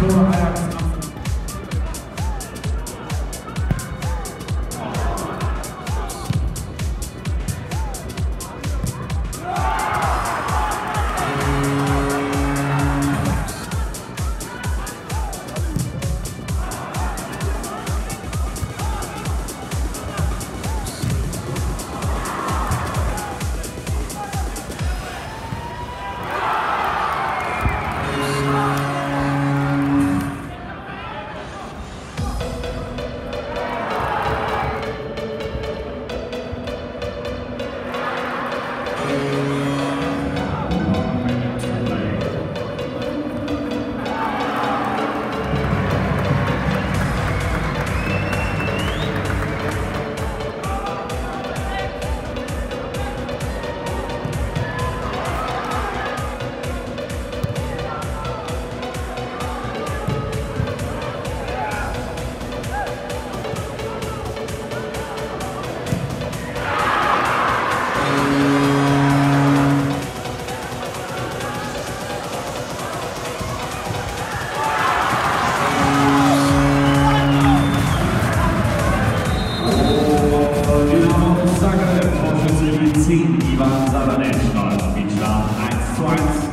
Boa, Two Die 10, Ivan Sadanec, Spielstand 1 zu 1.